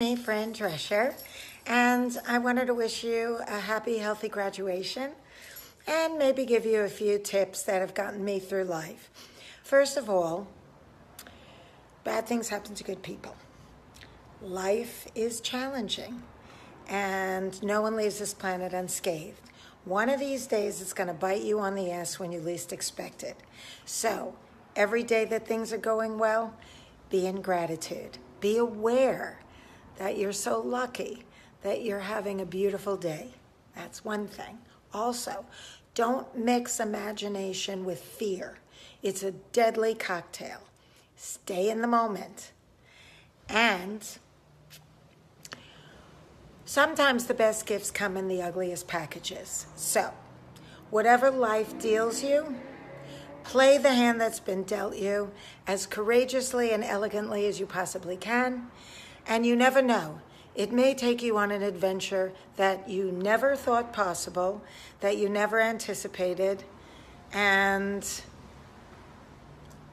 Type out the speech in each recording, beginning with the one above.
me, Fran Drescher, and I wanted to wish you a happy, healthy graduation and maybe give you a few tips that have gotten me through life. First of all, bad things happen to good people. Life is challenging, and no one leaves this planet unscathed. One of these days, it's going to bite you on the ass when you least expect it. So, every day that things are going well, be in gratitude. Be aware that you're so lucky that you're having a beautiful day. That's one thing. Also, don't mix imagination with fear. It's a deadly cocktail. Stay in the moment. And sometimes the best gifts come in the ugliest packages. So, whatever life deals you, play the hand that's been dealt you as courageously and elegantly as you possibly can and you never know. It may take you on an adventure that you never thought possible, that you never anticipated, and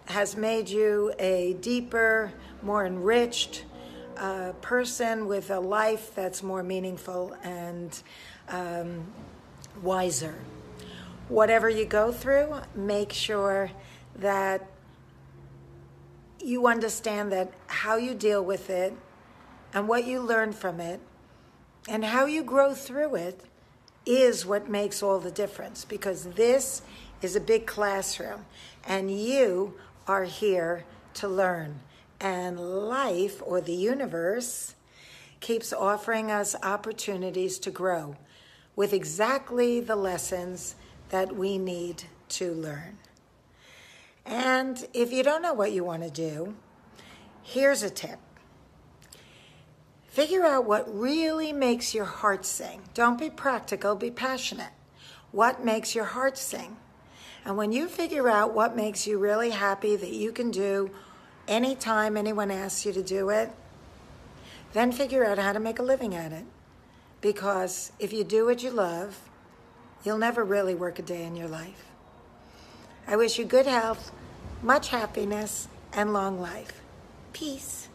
has made you a deeper, more enriched uh, person with a life that's more meaningful and um, wiser. Whatever you go through, make sure that you understand that how you deal with it and what you learn from it and how you grow through it is what makes all the difference because this is a big classroom and you are here to learn. And life or the universe keeps offering us opportunities to grow with exactly the lessons that we need to learn. And if you don't know what you want to do, here's a tip Figure out what really makes your heart sing. Don't be practical, be passionate. What makes your heart sing? And when you figure out what makes you really happy that you can do anytime anyone asks you to do it, then figure out how to make a living at it. Because if you do what you love, you'll never really work a day in your life. I wish you good health, much happiness, and long life. Peace.